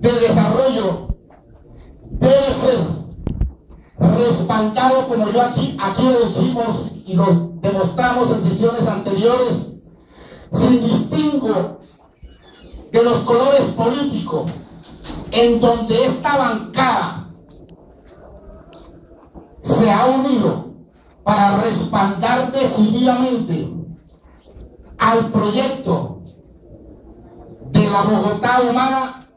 de desarrollo debe ser respaldado como yo aquí, aquí lo dijimos y lo demostramos en sesiones anteriores, sin distingo de los colores políticos, en donde esta bancada se ha unido para respaldar decididamente al proyecto de la Bogotá humana,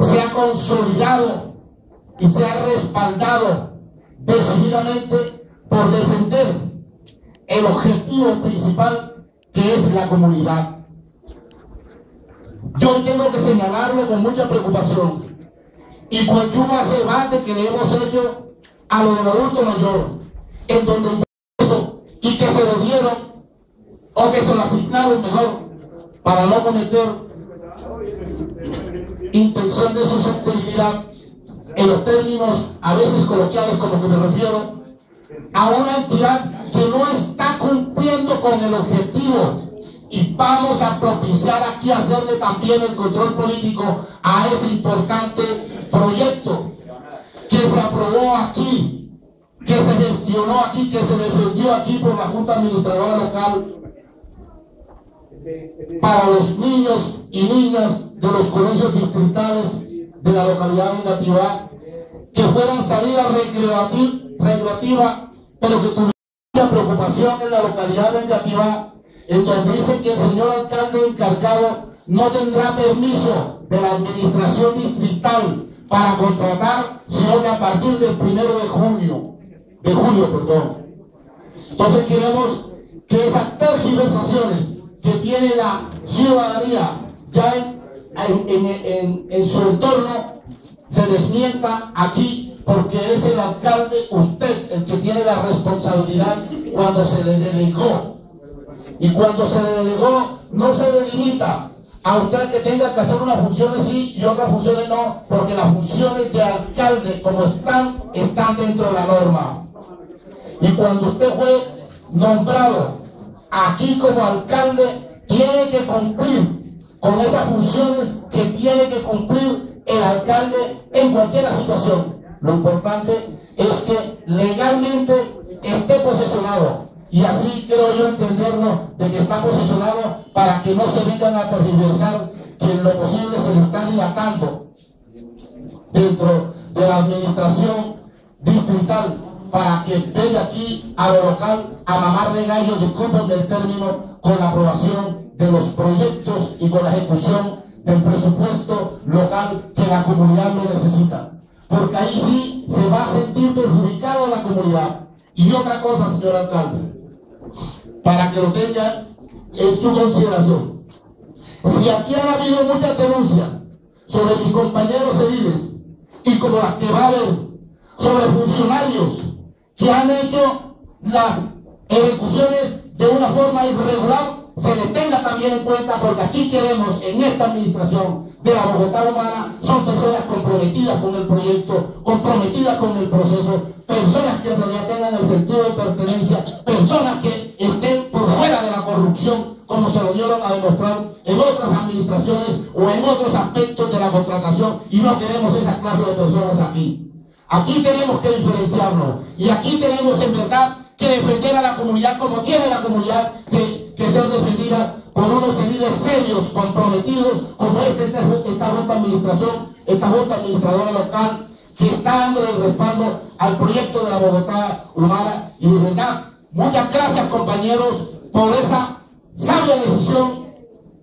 se ha consolidado y se ha respaldado decididamente por defender el objetivo principal que es la comunidad. Yo tengo que señalarlo con mucha preocupación. Y uno hace debate que le hemos hecho a lo del adulto mayor, en donde eso y que se lo dieron o que se lo asignaron mejor para no cometer intención de susceptibilidad en los términos a veces coloquiales como que me refiero a una entidad que no está cumpliendo con el objetivo. Y vamos a propiciar aquí hacerle también el control político a ese importante proyecto que se aprobó aquí, que se gestionó aquí, que se defendió aquí por la Junta Administradora Local para los niños y niñas de los colegios distritales de la localidad de Nativá, que fueran salidas recreativas, pero que tuvieran preocupación en la localidad de Nativá en donde dice que el señor alcalde encargado no tendrá permiso de la administración distrital para contratar, sino que a partir del primero de junio, de julio, perdón. Entonces queremos que esas tergiversaciones que tiene la ciudadanía ya en, en su entorno se desmienta aquí porque es el alcalde, usted, el que tiene la responsabilidad cuando se le delegó y cuando se le delegó, no se delimita a usted que tenga que hacer unas funciones sí y otras funciones no, porque las funciones de alcalde como están, están dentro de la norma. Y cuando usted fue nombrado aquí como alcalde, tiene que cumplir con esas funciones que tiene que cumplir el alcalde en cualquier situación. Lo importante es que legalmente esté posesionado y así quiero yo entenderlo de que está posicionado para que no se vengan a tergiversar que en lo posible se le está dilatando dentro de la administración distrital para que venga aquí a lo local a mamarle gallo, disculpenme el término, con la aprobación de los proyectos y con la ejecución del presupuesto local que la comunidad lo necesita. Porque ahí sí se va a sentir perjudicado la comunidad. Y otra cosa, señor alcalde, para que lo tengan en su consideración. Si aquí ha habido muchas denuncias sobre mis compañeros ediles y como las que va a haber sobre funcionarios que han hecho las ejecuciones de una forma irregular, se les tenga también en cuenta porque aquí queremos en esta administración de la Bogotá Humana son personas comprometidas con el proyecto, comprometidas con el proceso, personas que en realidad tengan el sentido de pertenencia, personas que estén por fuera de la corrupción, como se lo dieron a demostrar en otras administraciones o en otros aspectos de la contratación, y no queremos esa clase de personas aquí. Aquí tenemos que diferenciarnos y aquí tenemos en verdad que defender a la comunidad como tiene la comunidad que, que ser defendida por unos líderes serios, comprometidos, como esta, esta Junta Administración, esta Junta Administradora Local, que está dando el respaldo al proyecto de la Bogotá Humana. Y de verdad, muchas gracias compañeros por esa sabia decisión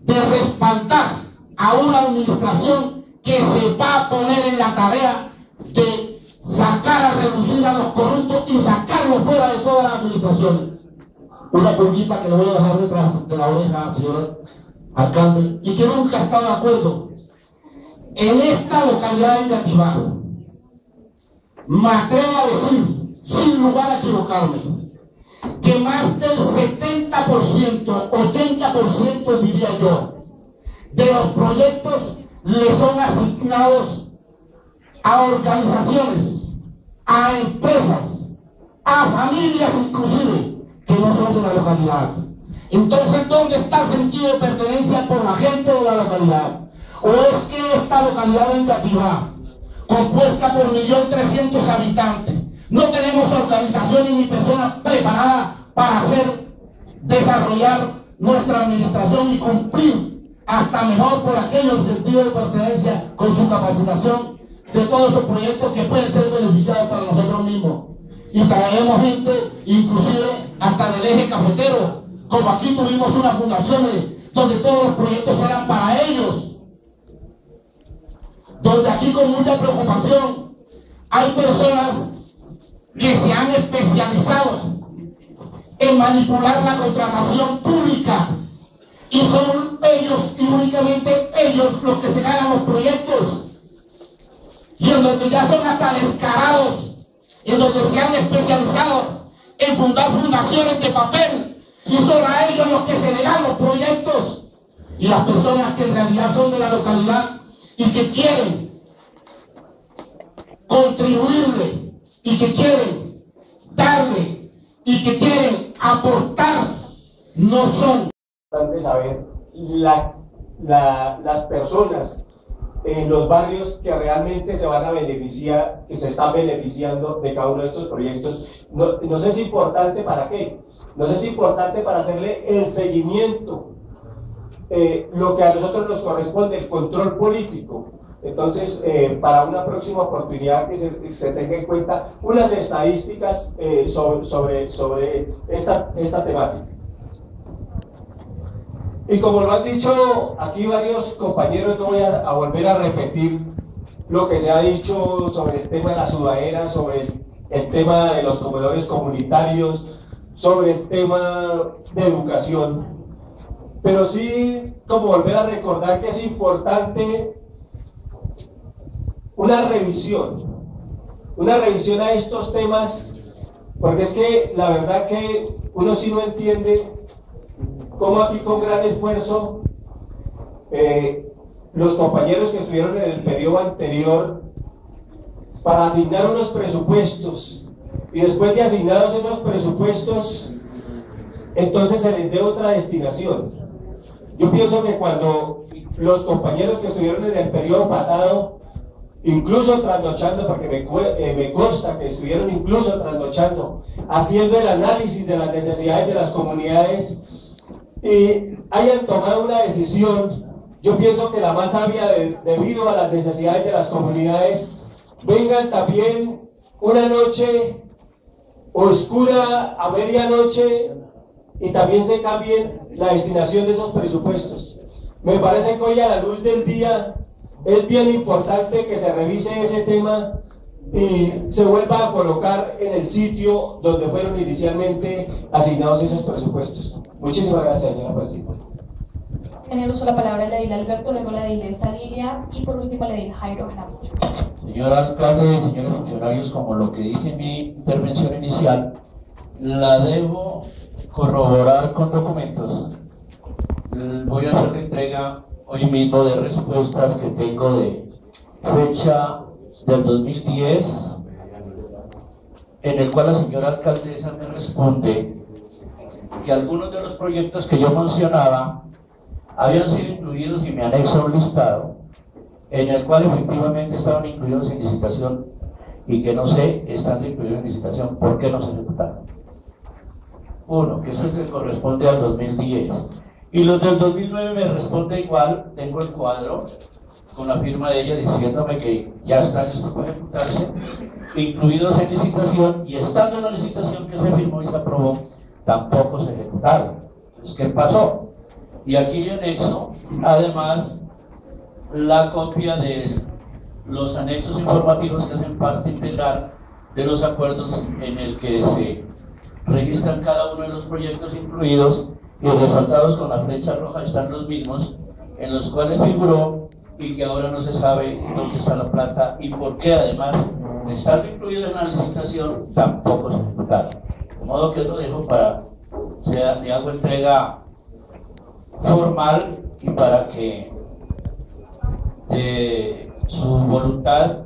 de respaldar a una administración que se va a poner en la tarea de sacar a reducir a los corruptos y sacarlos fuera de toda la administración. Una pulguita que le voy a dejar detrás de la oreja, señor alcalde, y que nunca está de acuerdo. En esta localidad de Gatibajo, me atrevo a decir, sin lugar a equivocarme, que más del 70%, 80% diría yo, de los proyectos le son asignados a organizaciones, a empresas, a familias inclusive, que no son de la localidad. Entonces, ¿dónde está el sentido de pertenencia por la gente de la localidad? ¿O es que esta localidad de Engativá, compuesta por 1.300.000 habitantes, no tenemos organizaciones ni personas preparadas para hacer, desarrollar nuestra administración y cumplir hasta mejor por aquello el sentido de pertenencia con su capacitación de todos esos proyectos que pueden ser beneficiados para nosotros mismos. Y traemos gente, inclusive hasta del eje cafetero, como aquí tuvimos unas fundaciones donde todos los proyectos eran para ellos, donde aquí con mucha preocupación hay personas que se han especializado en manipular la contratación pública. Y son ellos y únicamente ellos los que se ganan los proyectos y en donde ya son hasta descarados en donde se han especializado en fundar fundaciones de papel y son a ellos los que se le dan los proyectos y las personas que en realidad son de la localidad y que quieren contribuirle y que quieren darle y que quieren aportar no son. Importante saber las personas en los barrios que realmente se van a beneficiar, que se están beneficiando de cada uno de estos proyectos. No, no sé si es importante para qué, no sé si es importante para hacerle el seguimiento, eh, lo que a nosotros nos corresponde, el control político. Entonces, eh, para una próxima oportunidad que se, se, tenga en cuenta unas estadísticas eh, sobre, sobre, sobre esta, esta temática. Y como lo han dicho aquí varios compañeros, no voy a, volver a repetir lo que se ha dicho sobre el tema de la sudadera, sobre el, tema de los comedores comunitarios, sobre el tema de educación. Pero sí, como volver a recordar que es importante una revisión, una revisión a estos temas, porque es que la verdad que uno sí no entiende como aquí con gran esfuerzo eh, los compañeros que estuvieron en el periodo anterior para asignar unos presupuestos y después de asignados esos presupuestos entonces se les dé otra destinación. Yo pienso que cuando los compañeros que estuvieron en el periodo pasado, incluso trasnochando, porque me, eh, me consta que estuvieron incluso trasnochando, haciendo el análisis de las necesidades de las comunidades, y hayan tomado una decisión, yo pienso que la más sabia debido a las necesidades de las comunidades, vengan también una noche oscura a medianoche y también se cambien la destinación de esos presupuestos. Me parece que hoy a la luz del día es bien importante que se revise ese tema y se vuelva a colocar en el sitio donde fueron inicialmente asignados esos presupuestos. Muchísimas gracias, señora presidenta. Tiene uso la palabra la edil Alberto, luego la edil Lidia y por último la edil Jairo Jaramillo. Señor alcalde, señores funcionarios, como lo que dije en mi intervención inicial, la debo corroborar con documentos. Voy a hacer la entrega hoy mismo de respuestas que tengo de fecha del 2010, en el cual la señora alcaldesa me responde que algunos de los proyectos que yo mencionaba habían sido incluidos y me anexo un listado en el cual efectivamente estaban incluidos en licitación y que no sé, estando incluidos en licitación, ¿por qué no se ejecutaron? Uno, que eso es que corresponde al 2010. Y los del 2009 me responde igual, tengo el cuadro, con la firma de ella diciéndome que ya están listos para ejecutarse, incluidos en licitación, y estando en la licitación que se firmó y se aprobó, tampoco se ejecutaron. Entonces, ¿qué pasó? Y aquí le anexo, además, la copia de los anexos informativos que hacen parte integral de los acuerdos en el que se registran cada uno de los proyectos incluidos y resaltados con la flecha roja están los mismos, en los cuales figuró y que ahora no se sabe dónde está la plata y por qué además, estando incluido en la licitación, tampoco se ejecutaron. De modo que lo dejo para, sea, le hago entrega formal y para que de su voluntad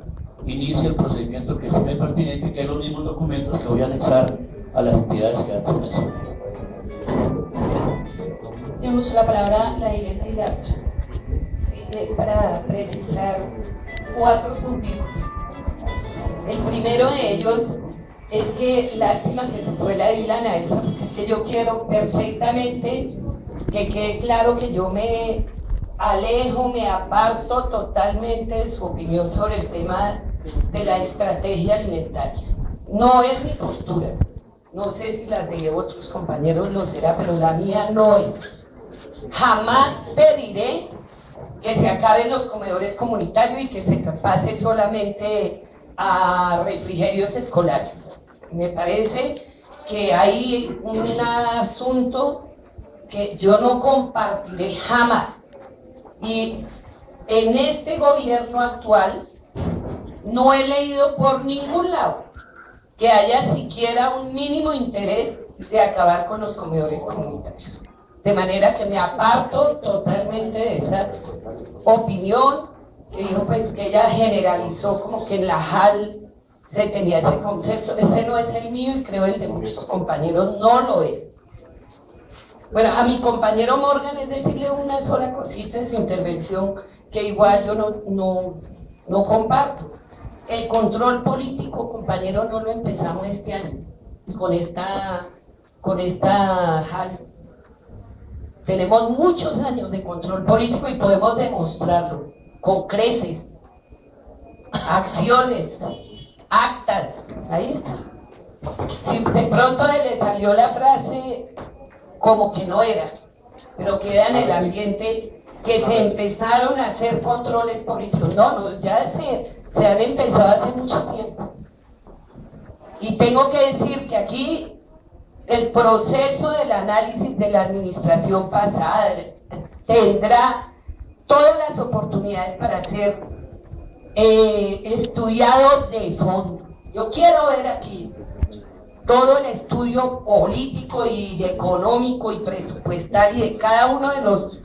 inicie el procedimiento que se pertinente, que es los mismos documentos que voy a anexar a las entidades que antes mencioné. Tenemos la palabra la iglesia de eh, para precisar cuatro puntos. El primero de ellos es que lástima que se fue la Dilana Elsa, porque es que yo quiero perfectamente que quede claro que yo me alejo, me aparto totalmente de su opinión sobre el tema de la estrategia alimentaria. No es mi postura. No sé si la de otros compañeros lo será, pero la mía no es. Jamás pediré que se acaben los comedores comunitarios y que se pase solamente a refrigerios escolares. Me parece que hay un asunto que yo no compartiré jamás. Y en este gobierno actual no he leído por ningún lado que haya siquiera un mínimo interés de acabar con los comedores comunitarios. De manera que me aparto totalmente de esa opinión que dijo pues que ella generalizó como que en la JAL se tenía ese concepto. Ese no es el mío y creo el de muchos compañeros no lo es. Bueno, a mi compañero Morgan es decirle una sola cosita en su intervención que igual yo no, no, no comparto. El control político, compañero, no lo empezamos este año con esta, con esta JAL. Tenemos muchos años de control político y podemos demostrarlo con creces, acciones, actas. Ahí está. Si de pronto le salió la frase como que no era, pero queda en el ambiente que se empezaron a hacer controles políticos. No, no, ya se, se han empezado hace mucho tiempo. Y tengo que decir que aquí el proceso del análisis de la administración pasada tendrá todas las oportunidades para ser eh, estudiado de fondo. Yo quiero ver aquí todo el estudio político y económico y presupuestal de cada uno de los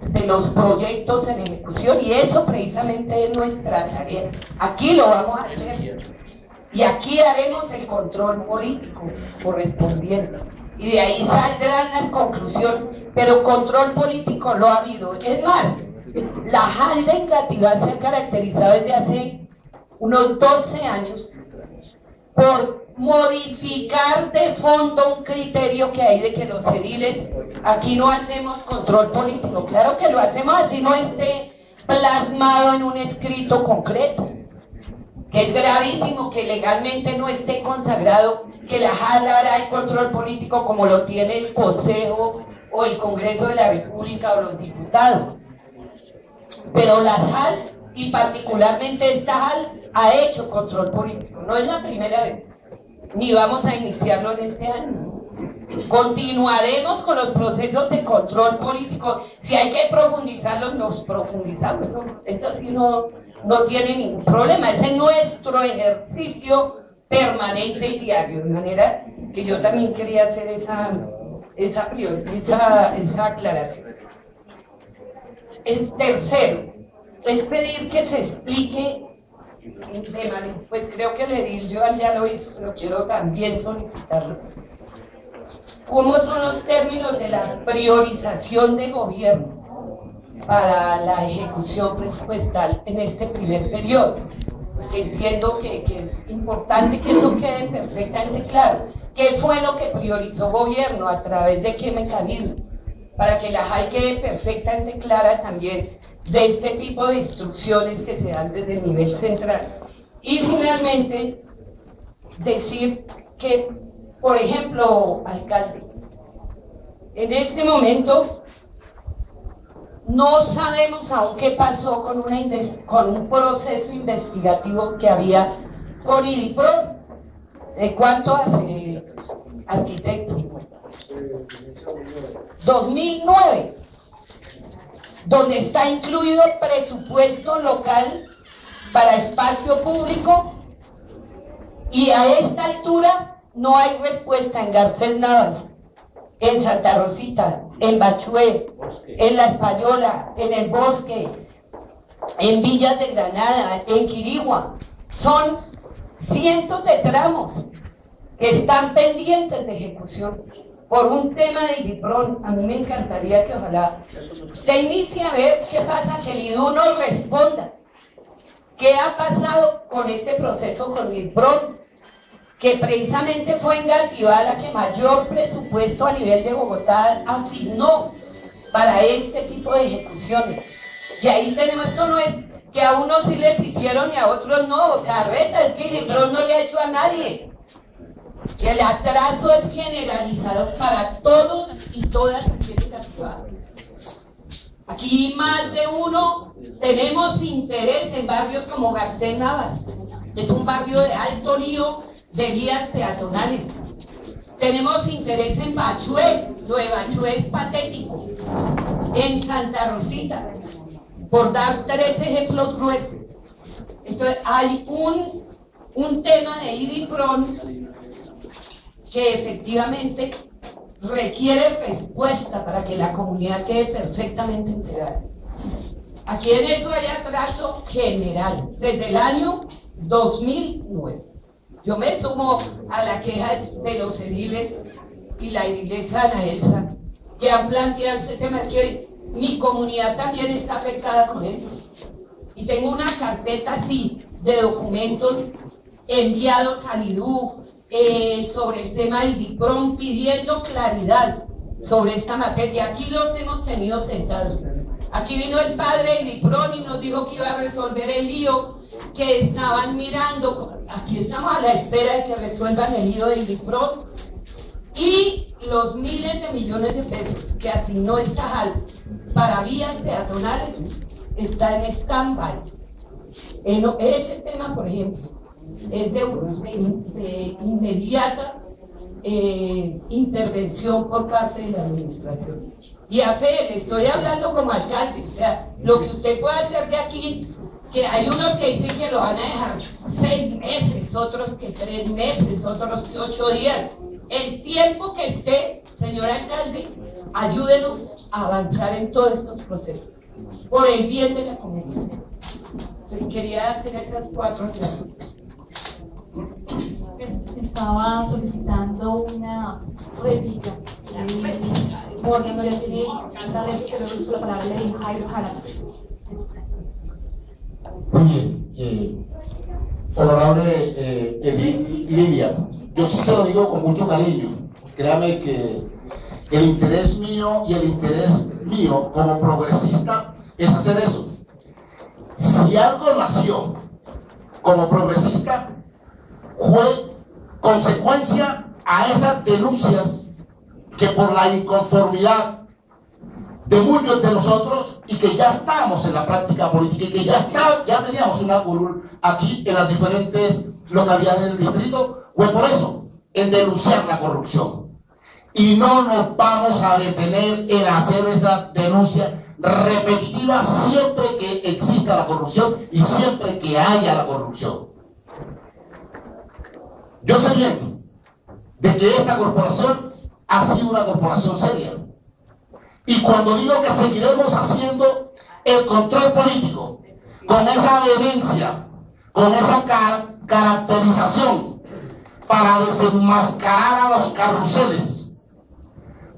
de los proyectos en ejecución y eso precisamente es nuestra tarea. Aquí lo vamos a hacer y aquí haremos el control político correspondiente y de ahí saldrán las conclusiones, pero control político lo ha habido. Es más, la JAL de Engativá se ha caracterizado desde hace unos 12 años por modificar de fondo un criterio que hay de que los ediles aquí no hacemos control político. Claro que lo hacemos así no esté plasmado en un escrito concreto, que es gravísimo que legalmente no esté consagrado que la JAL hará el control político como lo tiene el Consejo o el Congreso de la República o los diputados. Pero la JAL, y particularmente esta JAL, ha hecho control político. No es la primera vez ni vamos a iniciarlo en este año. Continuaremos con los procesos de control político. Si hay que profundizarlos, nos profundizamos. Eso, sí no, no tiene ningún problema. Ese es nuestro ejercicio permanente y diario. De manera que yo también quería hacer esa, esa, esa, esa aclaración. Es tercero, es pedir que se explique pues creo que el yo ya lo hizo, pero quiero también solicitarlo. ¿Cómo son los términos de la priorización de gobierno para la ejecución presupuestal en este primer periodo? entiendo que, es importante que eso quede perfectamente claro. ¿Qué fue lo que priorizó gobierno? ¿A través de qué mecanismo? Para que la JAI quede perfectamente clara también de este tipo de instrucciones que se dan desde el nivel central. Y finalmente, decir que, por ejemplo, alcalde, en este momento no sabemos aún qué pasó con, una con un proceso investigativo que había con IDIPRO. ¿De cuánto hace, arquitecto? 2009 donde está incluido presupuesto local para espacio público y a esta altura no hay respuesta en Garcés Navas, en Santa Rosita, en Bachué, en La Española, en El Bosque, en Villas de Granada, en Quirigua. Son cientos de tramos que están pendientes de ejecución. por un tema de IDIPRON, a mí me encantaría que ojalá usted inicie a ver qué pasa, que el IDU nos responda. ¿Qué ha pasado con este proceso con IDIPRON? Que precisamente fue Engativá la que mayor presupuesto a nivel de Bogotá asignó para este tipo de ejecuciones. Y ahí tenemos, esto no es que a unos sí les hicieron y a otros no, carreta, es que IDIPRON no le ha hecho a nadie. El atraso es generalizado para todos y todas aquí en Aquí más de uno tenemos interés en barrios como Garcés Navas. Es un barrio de alto lío de vías peatonales. Tenemos interés en Bachué. Lo de Bachué es patético. En Santa Rosita. Por dar tres ejemplos gruesos. Entonces, hay un, un tema de IDIPRON que efectivamente requiere respuesta para que la comunidad quede perfectamente integrada. Aquí en eso hay atraso general, desde el año 2009. Yo me sumo a la queja de los ediles y la iglesia Ana Elsa, que han planteado este tema, que hoy mi comunidad también está afectada con eso. Y tengo una carpeta así de documentos enviados al IDU, eh, sobre el tema del DIPROM pidiendo claridad sobre esta materia. Aquí los hemos tenido sentados. Aquí vino el padre del DIPROM y nos dijo que iba a resolver el lío que estaban mirando. Aquí estamos a la espera de que resuelvan el lío del DIPROM. Y los miles de millones de pesos que asignó esta JAL para vías peatonales está en stand-by. Ese tema, por ejemplo, es de, inmediata eh, intervención por parte de la administración. Y a fe, le estoy hablando como alcalde, o sea, lo que usted puede hacer de aquí, que hay unos que dicen que lo van a dejar seis meses, otros que tres meses, otros que ocho días. El tiempo que esté, señor alcalde, ayúdenos a avanzar en todos estos procesos, por el bien de la comunidad. Entonces, quería hacer esas cuatro clases estaba solicitando una réplica porque no le tiene la réplica, pero uso la palabra de Jairo Jara. Bien. Eh, honorable eh, Edith Livia, yo sí se lo digo con mucho cariño. Créame que el interés mío y el interés mío como progresista es hacer eso. Si algo nació como progresista, fue consecuencia a esas denuncias que por la inconformidad de muchos de nosotros y que ya estamos en la práctica política y que ya, está, ya teníamos una curul aquí en las diferentes localidades del distrito, fue por eso, en denunciar la corrupción. Y no nos vamos a detener en hacer esa denuncia repetitiva siempre que exista la corrupción y siempre que haya la corrupción. Yo sé bien de que esta corporación ha sido una corporación seria. Y cuando digo que seguiremos haciendo el control político con esa vehemencia, con esa caracterización para desenmascarar a los carruseles,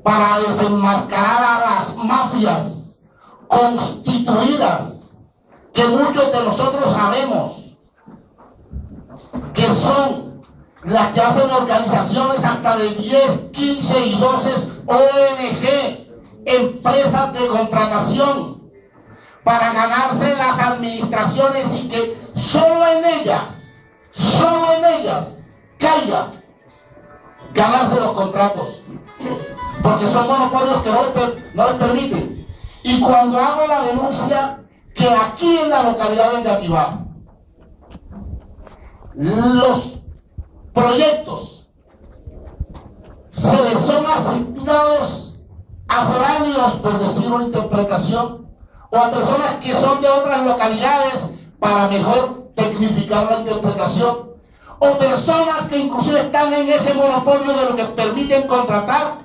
para desenmascarar a las mafias constituidas, que muchos de nosotros sabemos que son las que hacen organizaciones hasta de 10, 15 y 12 ONG, empresas de contratación, para ganarse las administraciones y que solo en ellas, solo en ellas, caiga ganarse los contratos. Porque son monopolios que no no les permiten. Y cuando hago la denuncia que aquí en la localidad de Engativá, los proyectos se les son asignados foráneos, por decir una interpretación, o a personas que son de otras localidades para mejor tecnificar la interpretación, o personas que inclusive están en ese monopolio de lo que permiten contratar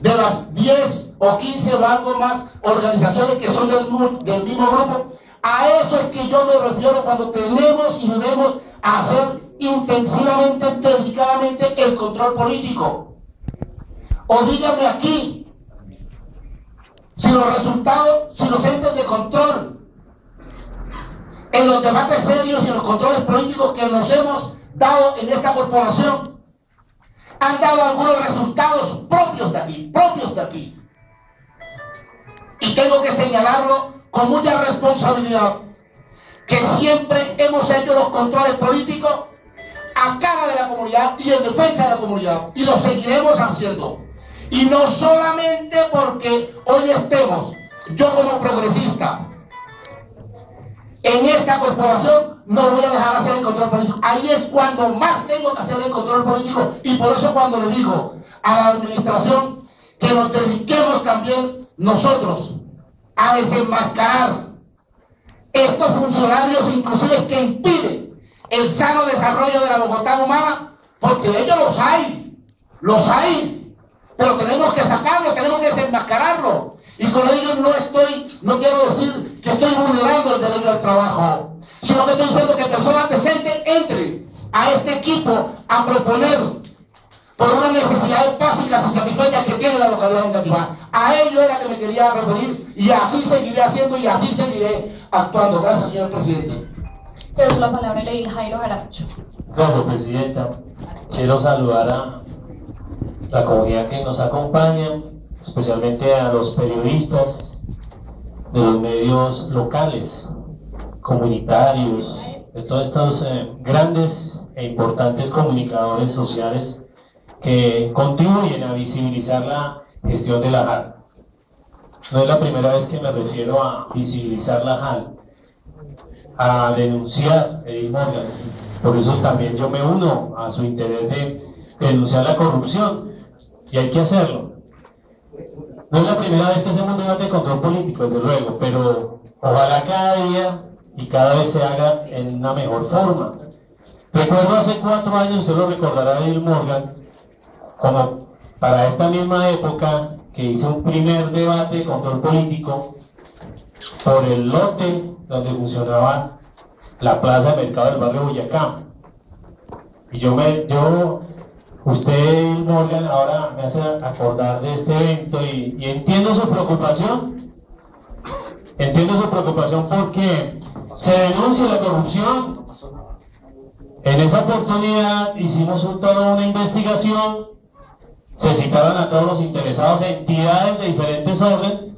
de las 10 o 15 o algo más organizaciones que son del, mismo grupo. A eso es que yo me refiero cuando tenemos y debemos hacer intensivamente, dedicadamente el control político. O díganme aquí si los resultados, si los entes de control en los debates serios y en los controles políticos que nos hemos dado en esta corporación han dado algunos resultados propios de aquí, propios de aquí. Y tengo que señalarlo con mucha responsabilidad, que siempre hemos hecho los controles políticos a cara de la comunidad y en defensa de la comunidad. Y lo seguiremos haciendo. Y no solamente porque hoy estemos, yo como progresista, en esta corporación no voy a dejar de hacer el control político. Ahí es cuando más tengo que hacer el control político. Y por eso cuando le digo a la administración que nos dediquemos también nosotros a desenmascarar estos funcionarios inclusive que impiden el sano desarrollo de la Bogotá humana, porque ellos los hay, los hay, pero tenemos que sacarlo, tenemos que desenmascararlo. Y con ellos no estoy, no quiero decir que estoy vulnerando el derecho al trabajo, sino que estoy diciendo que personas decentes entren a este equipo a proponer por unas necesidades básicas y satisfechas que tiene la localidad educativa. A ello era que me quería referir y así seguiré haciendo y así seguiré actuando. Gracias, señor presidente. Pero la palabra le Jairo Jaracho. Gracias, Presidenta. Quiero saludar a la comunidad que nos acompaña, especialmente a los periodistas de los medios locales, comunitarios, de todos estos eh, grandes e importantes comunicadores sociales que contribuyen a visibilizar la gestión de la JAL. No es la primera vez que me refiero a visibilizar la JAL, a denunciar Edith Morgan. Por eso también yo me uno a su interés de denunciar la corrupción y hay que hacerlo. No es la primera vez que hacemos un debate de control político, desde luego, pero ojalá cada día y cada vez se haga en una mejor forma. Recuerdo hace cuatro años, usted lo recordará, Edith Morgan, como para esta misma época que hice un primer debate de control político por el lote donde funcionaba la plaza de mercado del barrio Boyacá. Y yo me, yo, usted Morgan ahora me hace acordar de este evento y, entiendo su preocupación. Entiendo su preocupación porque se denuncia la corrupción. En esa oportunidad hicimos toda una investigación. Se citaron a todos los interesados, entidades de diferentes órdenes,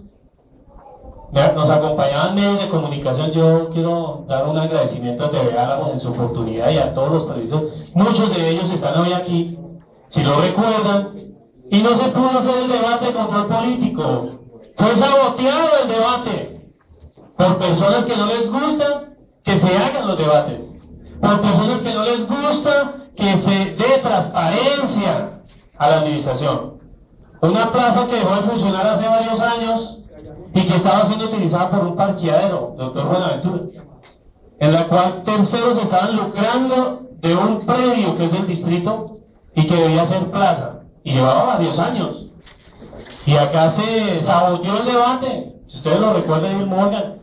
nos acompañaban medios de comunicación, yo quiero dar un agradecimiento a TV Álamos en su oportunidad y a todos los periodistas, muchos de ellos están hoy aquí, si lo recuerdan, y no se pudo hacer el debate de control político, fue saboteado el debate por personas que no les gusta que se hagan los debates, por personas que no les gusta que se dé transparencia a la administración. Una plaza que dejó de funcionar hace varios años y que estaba siendo utilizada por un parqueadero, doctor Buenaventura, en la cual terceros estaban lucrando de un predio que es del distrito y que debía ser plaza. Y llevaba varios años. Y acá se saboteó el debate. Si ustedes lo recuerdan, Morgan.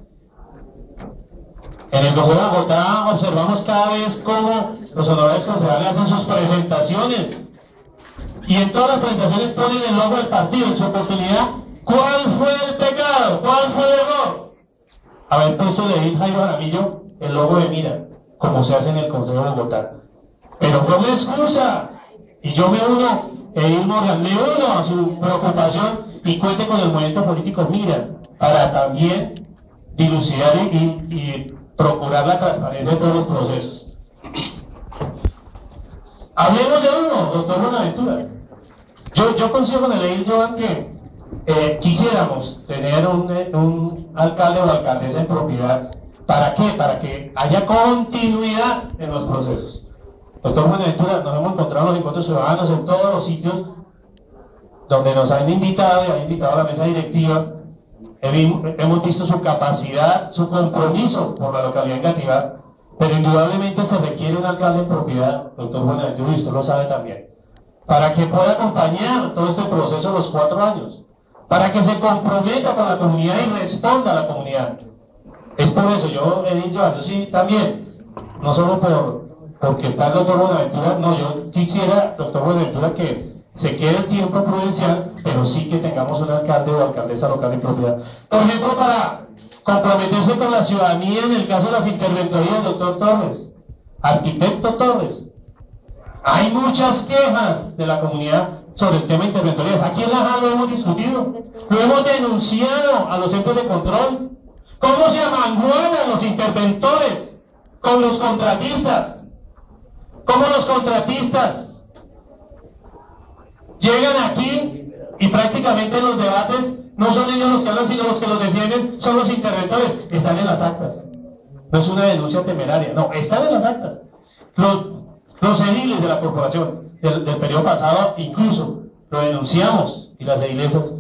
En el Consejo de Bogotá observamos cada vez cómo los honorables concejales hacen sus presentaciones y en todas las presentaciones ponen el logo del partido en su oportunidad. ¿Cuál fue el pecado? ¿Cuál fue el error? Haber puesto de Jairo Jaramillo el logo de Mira, como se hace en el Consejo de Bogotá. Pero fue una excusa. Y yo me uno, Edil Morgan, me uno a su preocupación y cuente con el movimiento político Mira, para también dilucidar y, procurar la transparencia de todos los procesos. Hablemos de uno, doctor Buenaventura. Yo, yo consigo con el Joan que eh, quisiéramos tener un, un, alcalde o alcaldesa en propiedad. ¿Para qué? Para que haya continuidad en los procesos. Doctor Buenaventura, nos hemos encontrado en los encuentros ciudadanos en todos los sitios donde nos han invitado y han invitado a la mesa directiva. Hemos visto su capacidad, su compromiso por la localidad engativada, pero indudablemente se requiere un alcalde en propiedad, doctor Buenaventura, y usted lo sabe también para que pueda acompañar todo este proceso los cuatro años, para que se comprometa con la comunidad y responda a la comunidad. Es por eso, yo he dicho, yo sí también, no solo por, porque está el doctor Buenaventura, no, yo quisiera, doctor Buenaventura, que se quede el tiempo prudencial, pero sí que tengamos un alcalde o alcaldesa local en propiedad. Por ejemplo, para comprometerse con la ciudadanía en el caso de las interventorías, doctor Torres, arquitecto Torres. Hay muchas quejas de la comunidad sobre el tema de interventorías. Aquí en La Jara lo hemos discutido, lo hemos denunciado a los centros de control. ¿Cómo se amangualan los interventores con los contratistas? ¿Cómo los contratistas llegan aquí y prácticamente en los debates no son ellos los que hablan, sino los que los defienden son los interventores? Están en las actas. No es una denuncia temeraria, no, están en las actas. Los, los ediles de la corporación del, del periodo pasado incluso lo denunciamos y las iglesias.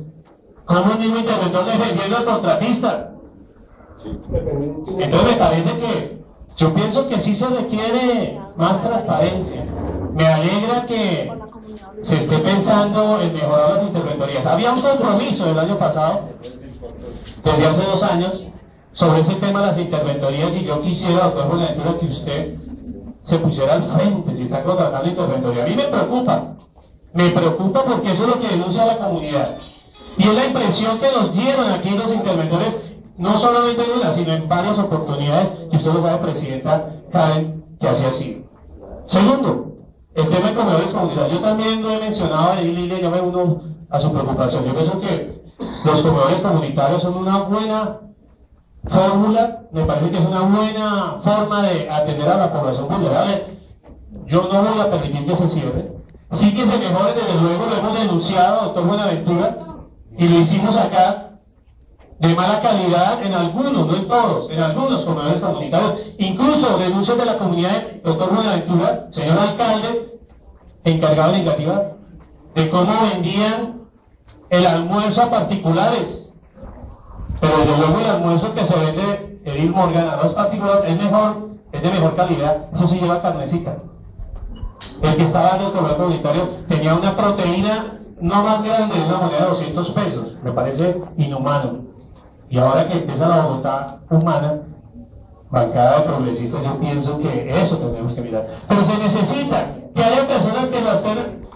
¿Cómo un mismo interventor defendiendo al contratista? Entonces me parece que yo pienso que sí se requiere más transparencia. Me alegra que se esté pensando en mejorar las interventorías. Había un compromiso el año pasado, desde hace dos años, sobre ese tema de las interventorías y yo quisiera, doctor Buenaventura, que usted se pusiera al frente si está contratando interventoría. A mí me preocupa, me preocupa porque eso es lo que denuncia la comunidad. Y es la impresión que nos dieron aquí los interventores no solamente en una, sino en varias oportunidades, y usted lo sabe, Presidenta Karen, que así ha sido. Segundo, el tema de comedores comunitarios. Yo también lo he mencionado, y Lilia, yo me uno a su preocupación. Yo pienso que los comedores comunitarios son una buena fórmula, me parece que es una buena forma de atender a la población vulnerable. Yo no voy a permitir que se cierre. Sí que se mejore, desde luego, lo hemos denunciado, doctor Buenaventura, y lo hicimos acá de mala calidad en algunos, no en todos, en algunos comedores comunitarios, incluso denuncias de la comunidad, doctor Buenaventura, señor alcalde, encargado de negativa, de cómo vendían el almuerzo a particulares. Pero desde luego el almuerzo que se vende Edil Morgan a los particulares es mejor, es de mejor calidad, eso sí lleva carnecita. El que estaba dando el comedor comunitario tenía una proteína no más grande de una moneda de 200 pesos, me parece inhumano. Y ahora que empieza la Bogotá humana, bancada de progresistas, yo pienso que eso tenemos que mirar. Pero se necesita que haya personas que lo estén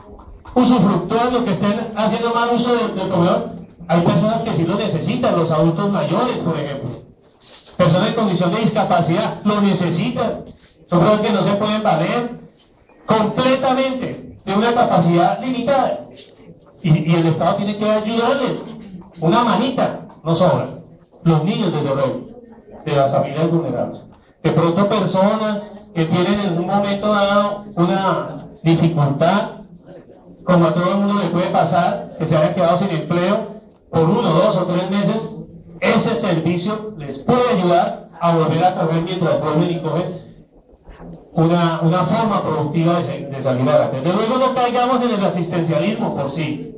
usufructuando, que estén haciendo mal uso del, del comedor. Hay personas que sí lo necesitan, los adultos mayores, por ejemplo. Personas en condición de discapacidad lo necesitan. Son personas que no se pueden valer completamente de una capacidad limitada. Y, y el Estado tiene que ayudarles. Una manita, no sobra los niños de Dorrego, de las familias vulnerables. De pronto personas que tienen en un momento dado una dificultad, como a todo el mundo le puede pasar, que se hayan quedado sin empleo por uno, dos o tres meses, ese servicio les puede ayudar a volver a coger mientras vuelven y cogen una, una forma productiva de, de salir adelante. De luego no caigamos en el asistencialismo por sí,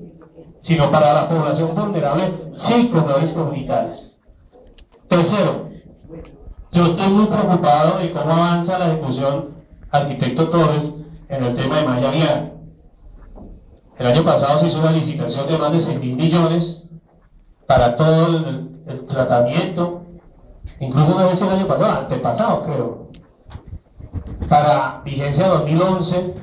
sino para la población vulnerable, sí, comedores comunitarios. Tercero, yo estoy muy preocupado de cómo avanza la ejecución arquitecto Torres en el tema de malla vial. El año pasado se hizo una licitación de más de 6 mil millones para todo el, el tratamiento, incluso una vez el año pasado, antepasado creo, para vigencia 2011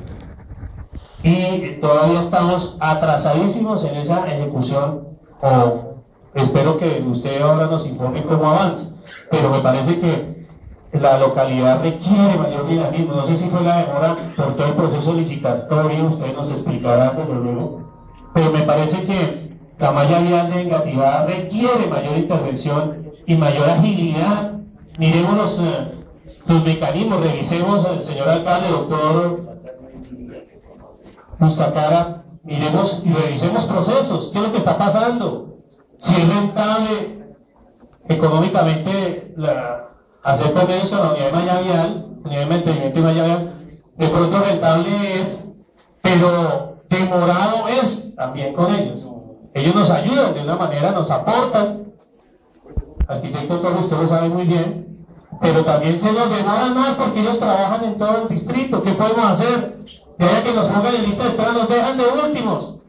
y todavía estamos atrasadísimos en esa ejecución o Espero que usted ahora nos informe cómo avanza, pero me parece que la localidad requiere mayor dinamismo. No sé si fue la demora por todo el proceso licitatorio, usted nos explicará desde luego, pero me parece que la malla vial de Engativá requiere mayor intervención y mayor agilidad. Miremos los, eh, los mecanismos, revisemos, el señor alcalde, doctor Mustacara, miremos y revisemos procesos, qué es lo que está pasando si es rentable económicamente la, hacer convenios con la unidad de malla vial, unidad de mantenimiento y malla de pronto rentable es, pero demorado es también con ellos. Ellos nos ayudan de una manera, nos aportan. Arquitecto Torres, usted lo sabe muy bien, pero también se nos demoran más porque ellos trabajan en todo el distrito. ¿Qué podemos hacer? De ahí que nos pongan en lista de espera, nos dejan de últimos.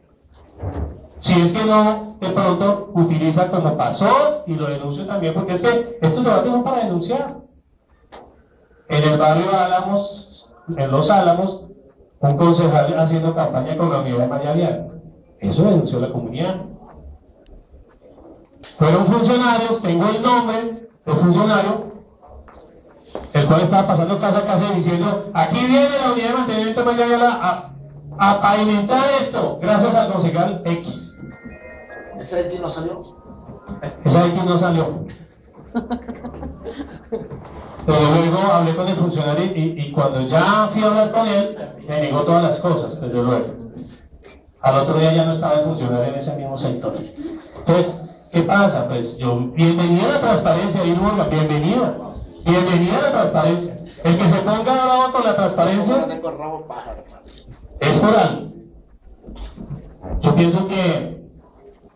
Si es que no, de pronto utiliza como pasó y lo denuncio también, porque es que estos debates son para denunciar. En el barrio Álamos, en Los Álamos, un concejal haciendo campaña con la unidad de Mayavial. Eso denunció la comunidad. Fueron funcionarios, tengo el nombre del funcionario, el cual estaba pasando casa a casa diciendo, aquí viene la unidad de mantenimiento de Mayavial a, a pavimentar esto, gracias al concejal X. ¿Ese de quién no salió? Esa X no salió. Pero luego hablé con el funcionario y, y cuando ya fui a hablar con él, me negó todas las cosas, desde luego. Al otro día ya no estaba el funcionario en ese mismo sector. Entonces, ¿qué pasa? Pues yo, bienvenido a la transparencia, Irma, bienvenido. Bienvenido a la transparencia. El que se ponga bravo con la transparencia es por algo. Yo pienso que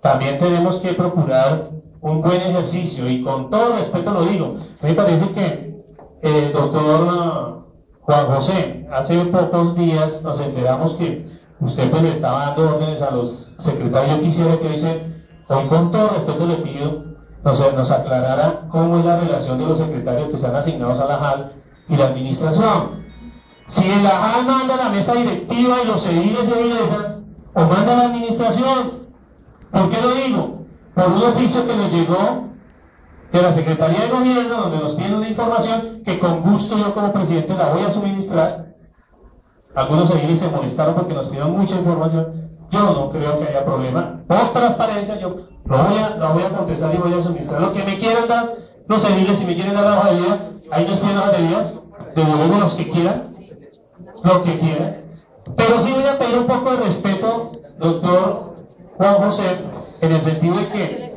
también tenemos que procurar un buen ejercicio y con todo respeto lo digo. Me parece que el doctor ah, Juan José, hace pocos días nos enteramos que usted pues le estaba dando órdenes a los secretarios. Quisiera que dice, hoy con todo respeto le pido, nos, nos aclarara cómo es la relación de los secretarios que están asignados a la JAL y la administración. Si la JAL manda la mesa directiva y los ediles y edilesas, o manda la administración. ¿Por qué lo digo? Por un oficio que nos llegó de la Secretaría de Gobierno, donde nos piden una información que con gusto yo como presidente la voy a suministrar. Algunos ediles se molestaron porque nos pidieron mucha información. Yo no creo que haya problema. Por transparencia, yo lo voy a, contestar y voy a suministrar. Lo que me quieran dar, los ediles, si me quieren dar la hoja ahí nos piden la hoja de los que quieran, lo que quieran. Pero sí voy a pedir un poco de respeto, doctor Juan José, en el sentido de que,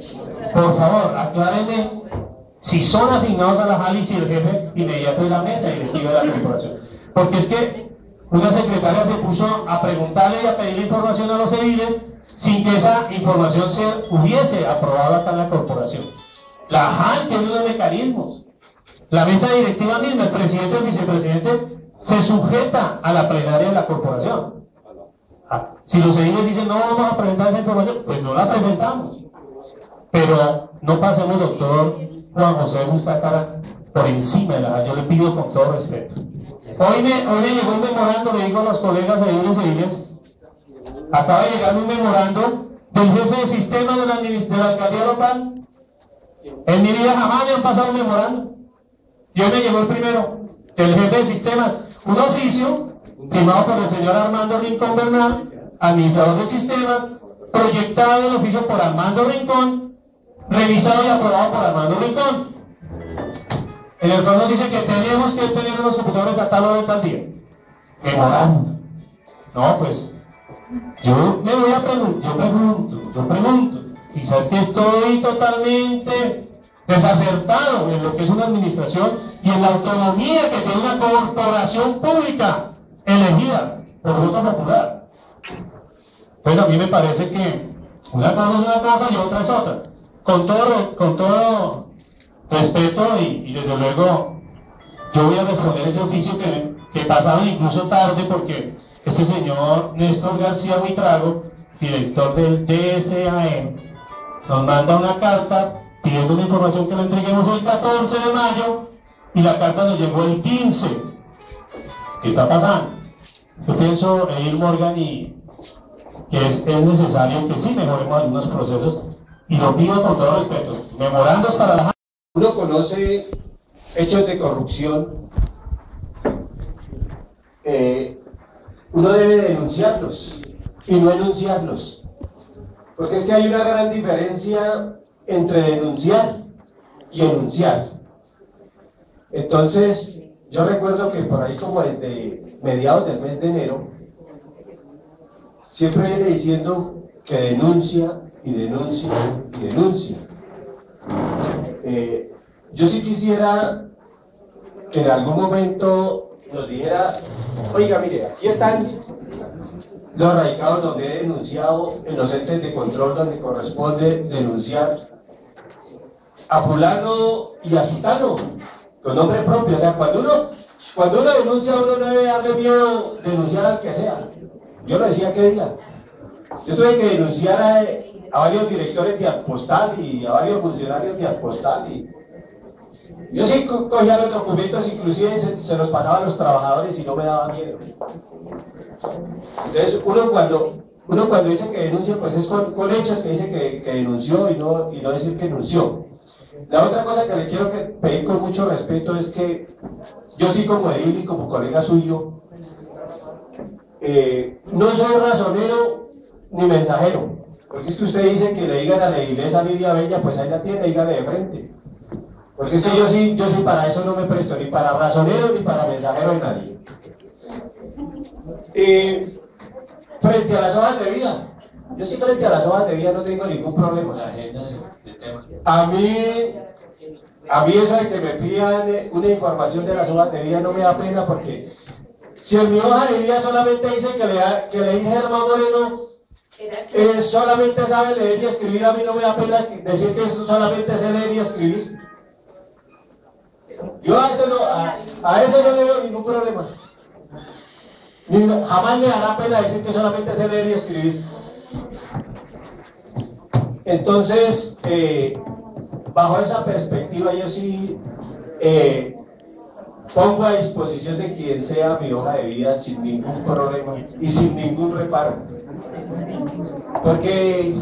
por favor, aclárenme si son asignados a la JAL y si el jefe inmediato de la mesa directiva de la corporación. Porque es que una secretaria se puso a preguntarle y a pedir información a los ediles sin que esa información se hubiese aprobado acá en la corporación. La JAL tiene unos mecanismos. La mesa directiva misma, el presidente y el vicepresidente, se sujeta a la plenaria de la corporación. Si los ediles dicen no vamos a presentar esa información, pues no la presentamos. Pero no pasemos, doctor Juan José Gustacara, por encima de la Yo le pido con todo respeto. Hoy me, hoy me llegó un memorando, le digo a los colegas ediles ediles, acaba de llegar un memorando del jefe de sistema de la, alcaldía local. En mi vida jamás me han pasado un memorando. Yo me llegó el primero, el jefe de sistemas, un oficio firmado por el señor Armando Rincón Bernal, administrador de sistemas, proyectado el oficio por Armando Rincón, revisado y aprobado por Armando Rincón. El nos dice que tenemos que tener los computadores a tal hora de tal día. Memorando. No, pues, yo me voy a preguntar, yo pregunto, yo pregunto, quizás que estoy totalmente desacertado en lo que es una administración y en la autonomía que tiene una corporación pública elegida por voto popular. Entonces a mí me parece que una cosa es una cosa y otra es otra. Con todo, con todo respeto y, desde luego yo voy a responder ese oficio que, que pasado incluso tarde porque este señor Néstor García Buitrago, director del DSAM, nos manda una carta pidiendo una información que le entreguemos el 14 de mayo y la carta nos llegó el 15. ¿Qué está pasando? Yo pienso, ir Morgan, y que es, es, necesario que sí mejoremos algunos procesos y lo pido con todo respeto. Memorandos para la... Uno conoce hechos de corrupción, eh, uno debe denunciarlos y no enunciarlos. Porque es que hay una gran diferencia entre denunciar y enunciar. Entonces, yo recuerdo que por ahí como desde mediados del mes de enero, siempre viene diciendo que denuncia y denuncia y denuncia. Eh, yo sí quisiera que en algún momento nos dijera, oiga, mire, aquí están los radicados donde he denunciado, en los entes de control donde corresponde denunciar a fulano y a sutano, con nombre propio. O sea, cuando uno, cuando uno denuncia, uno no debe darle miedo denunciar al que sea. Yo lo decía que día. Yo tuve que denunciar a, varios directores de Postal y a varios funcionarios de Postal. Y yo sí cogía los documentos, inclusive se, se los pasaba a los trabajadores y no me daba miedo. Entonces, uno cuando, uno cuando dice que denuncia, pues es con, con hechos que dice que, que denunció y no, y no decir que denunció. La otra cosa que le quiero pedir con mucho respeto es que yo sí como edil y como colega suyo, eh, no soy razonero ni mensajero. Porque es que usted dice que le digan a la iglesia Lidia Bella, pues ahí la tiene, dígale de frente. Porque es que yo sí, yo sí para eso no me presto, ni para razonero ni para mensajero de nadie. Eh, frente a las hojas de vida, yo sí frente a las hojas de vida no tengo ningún problema. La agenda de, de temas. A mí, a mí eso de que me pidan eh, una información de las hojas de vida no me da pena porque si en mi hoja de vida solamente dice que le, que le dije a Germán Moreno eh, solamente sabe leer y escribir, a mí no me da pena decir que eso solamente sé leer y escribir. Yo a eso no, a, a eso no le veo ningún problema. Ni jamás me dará pena decir que solamente sé leer y escribir. Entonces, eh, bajo esa perspectiva, yo sí eh, pongo a disposición de quien sea mi hoja de vida sin ningún problema y sin ningún reparo. Porque